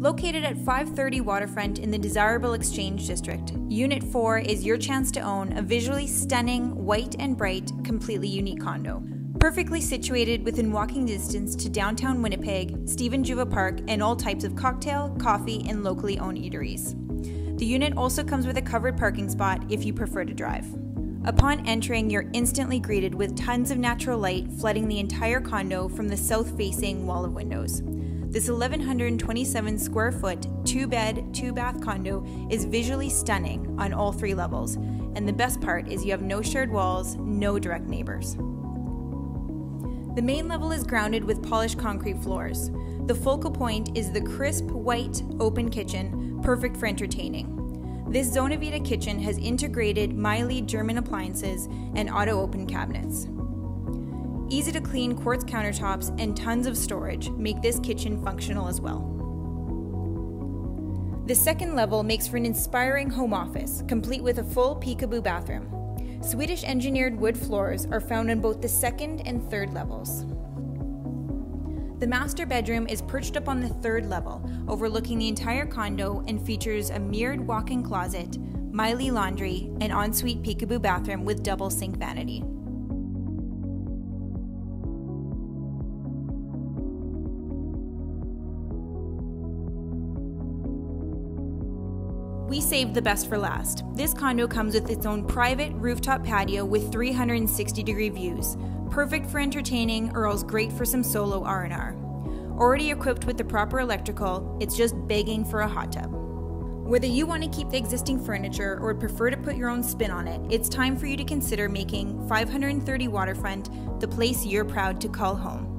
Located at 530 Waterfront in the desirable Exchange District, Unit 4 is your chance to own a visually stunning, white and bright, completely unique condo. Perfectly situated within walking distance to downtown Winnipeg, Stephen Juba Park, and all types of cocktail, coffee, and locally owned eateries. The unit also comes with a covered parking spot if you prefer to drive. Upon entering, you're instantly greeted with tons of natural light flooding the entire condo from the south facing wall of windows. This 1,127 square foot, two bed, two bath condo is visually stunning on all three levels, and the best part is you have no shared walls, no direct neighbors. The main level is grounded with polished concrete floors. The focal point is the crisp, white, open kitchen, perfect for entertaining. This Zonavita kitchen has integrated Miele German appliances and auto open cabinets. Easy to clean quartz countertops and tons of storage make this kitchen functional as well. The second level makes for an inspiring home office, complete with a full peekaboo bathroom. Swedish engineered wood floors are found on both the second and third levels. The master bedroom is perched up on the third level, overlooking the entire condo, and features a mirrored walk in closet, Miele laundry, and ensuite peekaboo bathroom with double sink vanity. We saved the best for last. This condo comes with its own private rooftop patio with 360 degree views, perfect for entertaining or else great for some solo R&R. Already equipped with the proper electrical, it's just begging for a hot tub. Whether you want to keep the existing furniture or prefer to put your own spin on it, it's time for you to consider making 530 Waterfront the place you're proud to call home.